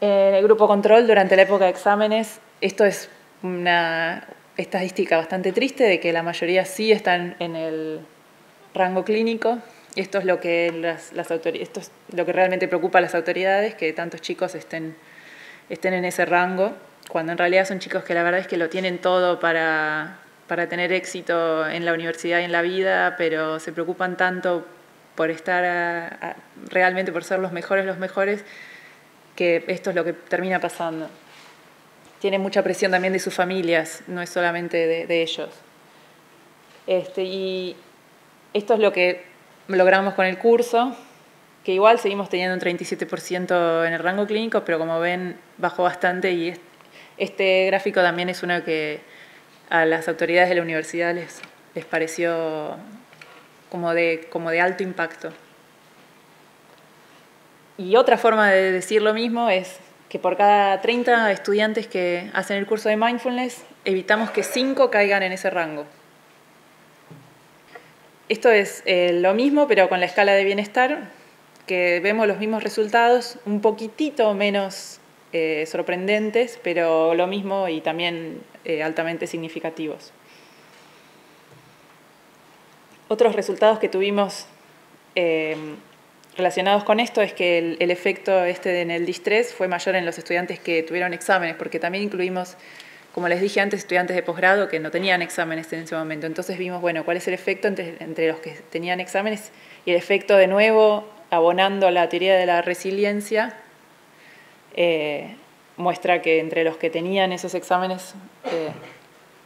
En el grupo control, durante la época de exámenes, esto es una estadística bastante triste de que la mayoría sí están en el rango clínico. Esto es lo que, las, las esto es lo que realmente preocupa a las autoridades, que tantos chicos estén, estén en ese rango, cuando en realidad son chicos que la verdad es que lo tienen todo para, para tener éxito en la universidad y en la vida, pero se preocupan tanto por estar realmente por ser los mejores, los mejores, que esto es lo que termina pasando. Tienen mucha presión también de sus familias, no es solamente de, de ellos. Este, y esto es lo que logramos con el curso, que igual seguimos teniendo un 37% en el rango clínico, pero como ven bajó bastante y este gráfico también es uno que a las autoridades de la universidad les, les pareció como de, como de alto impacto. Y otra forma de decir lo mismo es que por cada 30 estudiantes que hacen el curso de mindfulness, evitamos que 5 caigan en ese rango. Esto es eh, lo mismo, pero con la escala de bienestar, que vemos los mismos resultados, un poquitito menos eh, sorprendentes, pero lo mismo y también eh, altamente significativos. Otros resultados que tuvimos relacionados con esto es que el, efecto este en el distrés fue mayor en los estudiantes que tuvieron exámenes, porque también incluimos como les dije antes, estudiantes de posgrado que no tenían exámenes en ese momento. Entonces vimos, bueno, cuál es el efecto entre, los que tenían exámenes y el efecto de nuevo, abonando la teoría de la resiliencia, eh, muestra que entre los que tenían esos exámenes eh,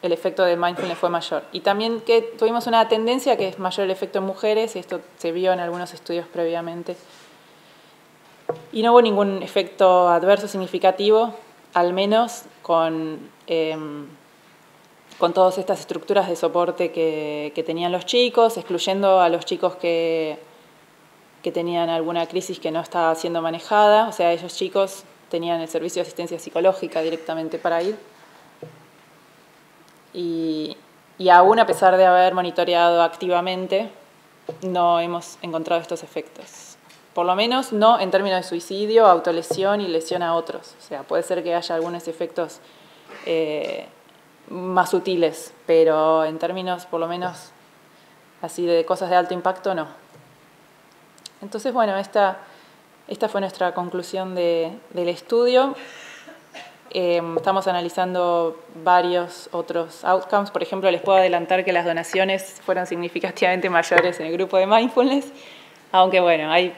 el efecto de mindfulness fue mayor. Y también que tuvimos una tendencia que es mayor el efecto en mujeres, y esto se vio en algunos estudios previamente. Y no hubo ningún efecto adverso significativo, al menos con Em, con todas estas estructuras de soporte que, que, tenían los chicos, excluyendo a los chicos que, que tenían alguna crisis que no estaba siendo manejada, o sea, esos chicos tenían el servicio de asistencia psicológica directamente para ir. Y, y aún a pesar de haber monitoreado activamente, no hemos encontrado estos efectos. Por lo menos no en términos de suicidio, autolesión y lesión a otros. O sea, puede ser que haya algunos efectos eh, más sutiles, pero en términos por lo menos así de cosas de alto impacto, no. Entonces, bueno, esta, esta fue nuestra conclusión de, del estudio. Eh, estamos analizando varios otros outcomes. Por ejemplo, les puedo adelantar que las donaciones fueron significativamente mayores en el grupo de mindfulness, aunque bueno, hay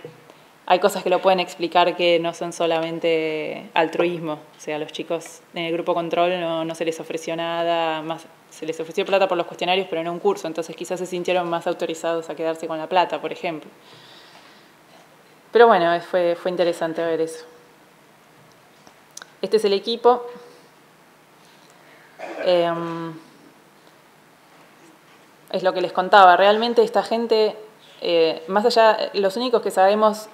hay cosas que lo pueden explicar que no son solamente altruismo. O sea, los chicos en el grupo control no, no, se les ofreció nada, más se les ofreció plata por los cuestionarios, pero no un curso. Entonces quizás se sintieron más autorizados a quedarse con la plata, por ejemplo. Pero bueno, fue, fue interesante ver eso. Este es el equipo. Eh, es lo que les contaba. Realmente esta gente, eh, más allá, los únicos que sabemos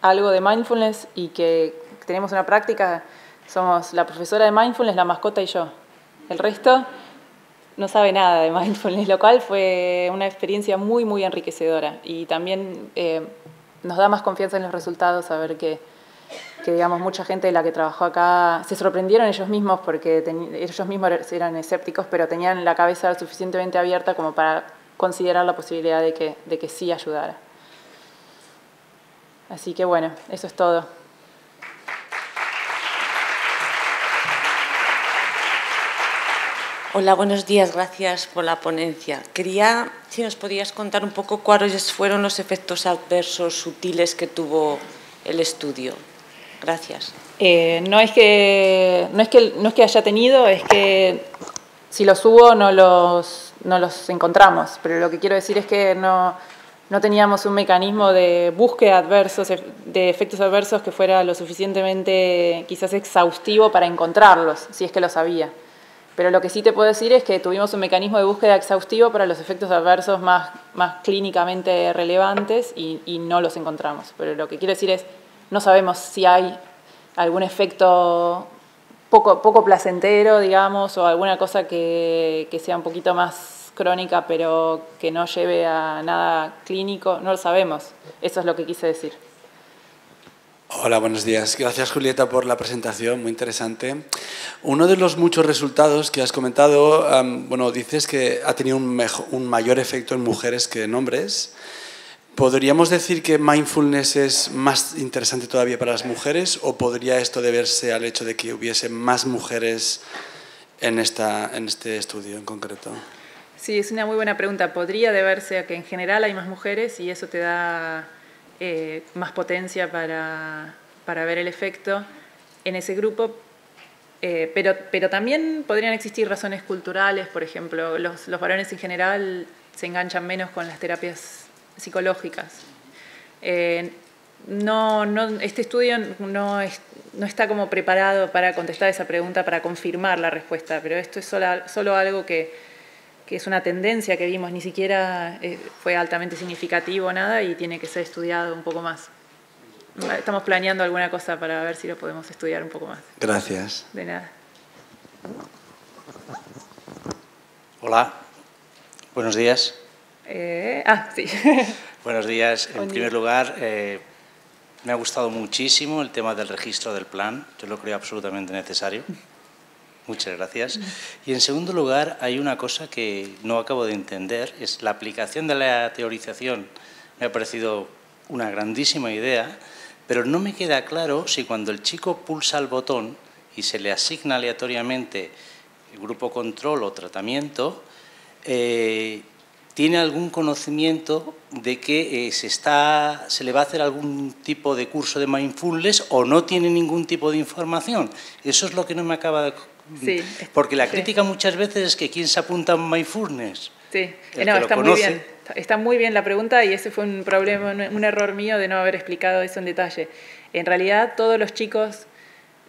algo de mindfulness y que tenemos una práctica, somos la profesora de mindfulness, la mascota y yo. El resto no sabe nada de mindfulness, lo cual fue una experiencia muy, muy enriquecedora y también eh, nos da más confianza en los resultados saber que, que, digamos, mucha gente de la que trabajó acá se sorprendieron ellos mismos porque ellos mismos eran escépticos, pero tenían la cabeza suficientemente abierta como para considerar la posibilidad de que, de que sí ayudara. Así que bueno, eso es todo. Hola, buenos días, gracias por la ponencia. Quería, si nos podías contar un poco cuáles fueron los efectos adversos sutiles que tuvo el estudio. Gracias. Eh, no, es que, no, es que, no es que haya tenido, es que si los hubo no los, no los encontramos, pero lo que quiero decir es que no, no teníamos un mecanismo de búsqueda adversos, de efectos adversos que fuera lo suficientemente quizás exhaustivo para encontrarlos, si es que los había. Pero lo que sí te puedo decir es que tuvimos un mecanismo de búsqueda exhaustivo para los efectos adversos más, más clínicamente relevantes y no los encontramos. Pero lo que quiero decir es, no sabemos si hay algún efecto poco, poco placentero, digamos, o alguna cosa que, que sea un poquito más crónica, pero que no lleve a nada clínico, no lo sabemos. Eso es lo que quise decir. Hola, buenos días. Gracias, Julieta, por la presentación, muy interesante. Uno de los muchos resultados que has comentado, bueno, dices que ha tenido un, un, mayor efecto en mujeres que en hombres. ¿Podríamos decir que mindfulness es más interesante todavía para las mujeres o podría esto deberse al hecho de que hubiese más mujeres en, esta, en este estudio en concreto? Sí, es una muy buena pregunta. Podría deberse a que en general hay más mujeres y eso te da eh, más potencia para, para, ver el efecto en ese grupo, eh, pero, pero también podrían existir razones culturales, por ejemplo, los, los, varones en general se enganchan menos con las terapias psicológicas. Eh, no, no, este estudio no, es, no, está como preparado para contestar esa pregunta, para confirmar la respuesta, pero esto es solo, solo algo que que es una tendencia que vimos, ni siquiera eh, fue altamente significativo nada y tiene que ser estudiado un poco más. Estamos planeando alguna cosa para ver si lo podemos estudiar un poco más. Gracias. De nada. Hola, buenos días. Eh, ah, sí. Buenos días. En primer lugar, eh, me ha gustado muchísimo el tema del registro del plan. Yo lo creo absolutamente necesario. Muchas gracias. Y en segundo lugar, hay una cosa que no acabo de entender, es la aplicación de la teorización. Me ha parecido una grandísima idea, pero no me queda claro si cuando el chico pulsa el botón y se le asigna aleatoriamente el grupo control o tratamiento, eh, tiene algún conocimiento de que eh, se, está, se le va a hacer algún tipo de curso de mindfulness o no tiene ningún tipo de información. Eso es lo que no me acaba de Sí, Porque la crítica muchas veces es que quién se apunta a MyFurnace. Sí, no, está muy bien. Está muy bien la pregunta y ese fue un problema, un error mío de no haber explicado eso en detalle. En realidad, todos los chicos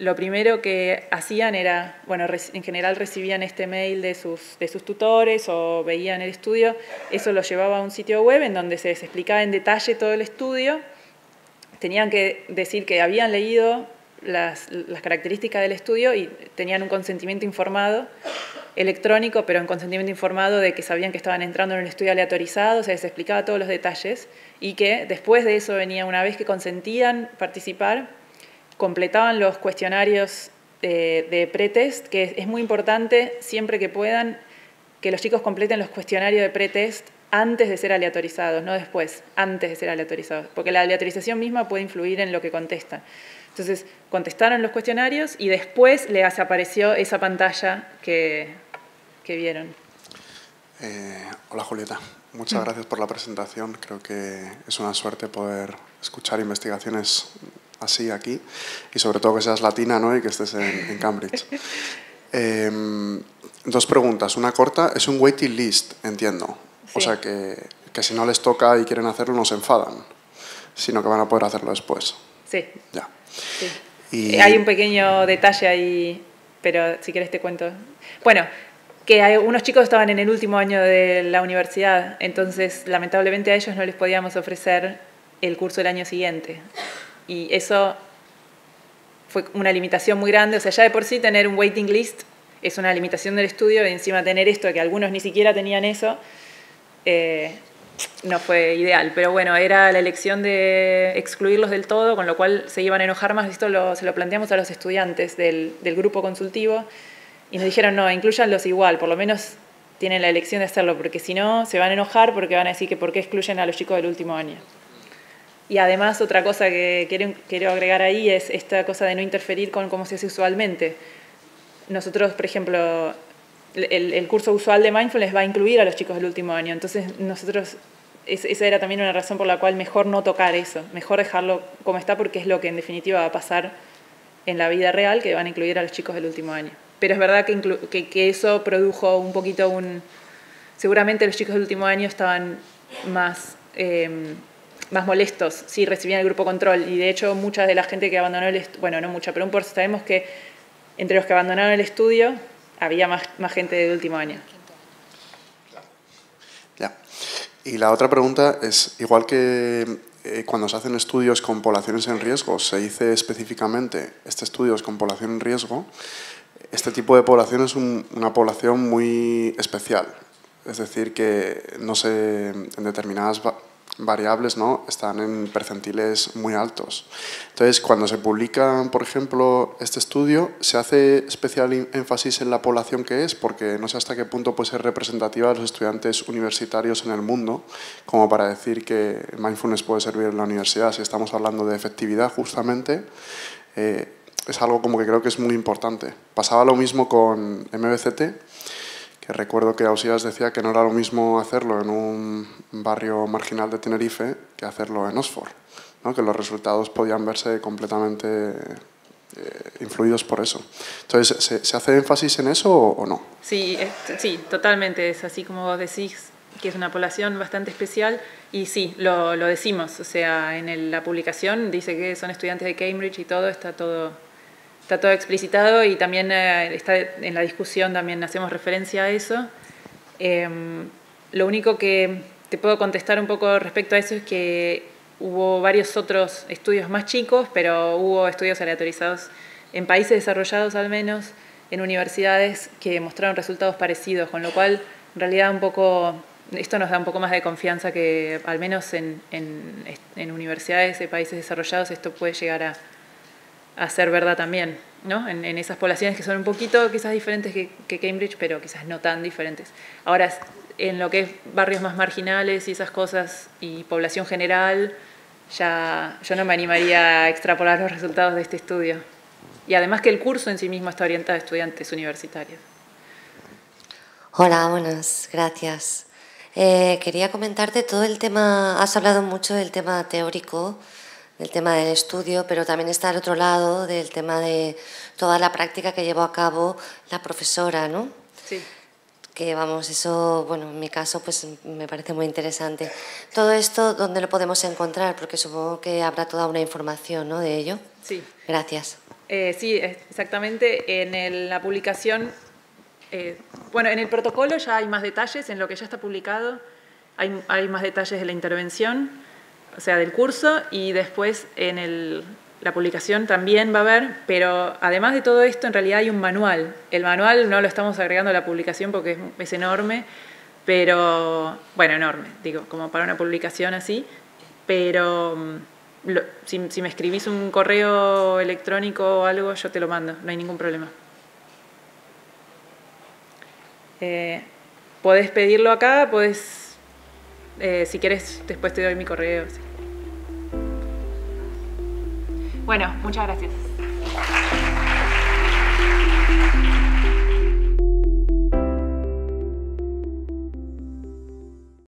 lo primero que hacían era, bueno, en general recibían este mail de sus, de sus tutores o veían el estudio, eso lo llevaba a un sitio web en donde se les explicaba en detalle todo el estudio, tenían que decir que habían leído las, características del estudio y tenían un consentimiento informado electrónico, pero un consentimiento informado de que sabían que estaban entrando en un estudio aleatorizado, se explicaba todos los detalles y que después de eso venía, una vez que consentían participar, completaban los cuestionarios de, de pretest, que es muy importante siempre que puedan que los chicos completen los cuestionarios de pretest antes de ser aleatorizados, no después, antes de ser aleatorizados, porque la aleatorización misma puede influir en lo que contestan. Entonces contestaron los cuestionarios y después les apareció esa pantalla que, que vieron. Eh, hola Julieta, muchas mm. gracias por la presentación. Creo que es una suerte poder escuchar investigaciones así aquí y sobre todo que seas latina ¿no? y que estés en, Cambridge. Em, dos preguntas. Una corta, es un waiting list, entiendo. O sea que, que si no les toca y quieren hacerlo no se enfadan, sino que van a poder hacerlo después. Sí. Ya. Y... Hay un pequeño detalle ahí, pero si quieres te cuento. Bueno, que algunos chicos estaban en el último año de la universidad, entonces lamentablemente a ellos no les podíamos ofrecer el curso del año siguiente. Y eso fue una limitación muy grande, o sea, ya de por sí tener un waiting list es una limitación del estudio y encima tener esto, que algunos ni siquiera tenían eso, eh, no fue ideal, pero bueno, era la elección de excluirlos del todo, con lo cual se iban a enojar más. Esto lo, se lo planteamos a los estudiantes del, grupo consultivo y nos dijeron, no, incluyanlos igual, por lo menos tienen la elección de hacerlo, porque si no, se van a enojar porque van a decir que por qué excluyen a los chicos del último año. Y además, otra cosa que quiero, quiero agregar ahí es esta cosa de no interferir con cómo se hace usualmente. Nosotros, por ejemplo, el, curso usual de Mindfulness va a incluir a los chicos del último año. Entonces, nosotros, esa era también una razón por la cual mejor no tocar eso, mejor dejarlo como está porque es lo que en definitiva va a pasar en la vida real, que van a incluir a los chicos del último año. Pero es verdad que, que, eso produjo un poquito un... Seguramente los chicos del último año estaban más, em, más molestos si recibían el grupo control. Y de hecho, mucha de la gente que abandonó el... Bueno, no mucha, pero un por sabemos que entre los que abandonaron el estudio había más, más gente del último año. Ya. Y la otra pregunta es, igual que eh, cuando se hacen estudios con poblaciones en riesgo, se dice específicamente, este estudio es con población en riesgo, este tipo de población es una población muy especial. Es decir, que no se, en determinadas variables ¿no? están en percentiles muy altos. Entonces, cuando se publica, por ejemplo, este estudio, se hace especial énfasis en la población que es, porque no sé hasta qué punto puede ser representativa de los estudiantes universitarios en el mundo, como para decir que mindfulness puede servir en la universidad. Si estamos hablando de efectividad, justamente, eh, es algo como que creo que es muy importante. Pasaba lo mismo con MBCT, que recuerdo que Ausías decía que no era lo mismo hacerlo en un barrio marginal de Tenerife que hacerlo en Oxford, ¿no? que los resultados podían verse completamente eh, influidos por eso. Entonces, ¿se, hace énfasis en eso o, no? Sí, sí, totalmente, es así como vos decís, que es una población bastante especial y sí, lo, lo decimos, o sea, en la publicación dice que son estudiantes de Cambridge y todo, está todo está todo explicitado y también eh, está en la discusión también hacemos referencia a eso. Em, lo único que te puedo contestar un poco respecto a eso es que hubo varios otros estudios más chicos, pero hubo estudios aleatorizados en países desarrollados al menos, en universidades que mostraron resultados parecidos, con lo cual en realidad un poco esto nos da un poco más de confianza que al menos en, en, en universidades de países desarrollados esto puede llegar a, a ser verdad también, ¿no? En, esas poblaciones que son un poquito quizás diferentes que, Cambridge, pero quizás no tan diferentes. Ahora, en lo que es barrios más marginales y esas cosas y población general, ya yo no me animaría a extrapolar los resultados de este estudio. Y además que el curso en sí mismo está orientado a estudiantes universitarios. Hola, buenas, gracias. Eh, quería comentarte todo el tema, has hablado mucho del tema teórico, el tema del estudio, pero también está al otro lado del tema de toda la práctica que llevó a cabo la profesora, ¿no? Sí. Que vamos, eso, bueno, en mi caso, pues me parece muy interesante. Todo esto, ¿dónde lo podemos encontrar? Porque supongo que habrá toda una información, ¿no? De ello. Sí. Gracias. Eh, sí, exactamente. En la publicación, eh, bueno, en el protocolo ya hay más detalles, en lo que ya está publicado hay, hay más detalles de la intervención o sea, del curso y después en la publicación también va a haber, pero además de todo esto, en realidad hay un manual. El manual no lo estamos agregando a la publicación porque es, enorme, pero, bueno, enorme, digo, como para una publicación así, pero mm, si, me escribís un correo electrónico o algo, yo te lo mando, no hay ningún problema. Eh, podés pedirlo acá, podés eh, si quieres, después te doy mi correo. Bueno, muchas gracias.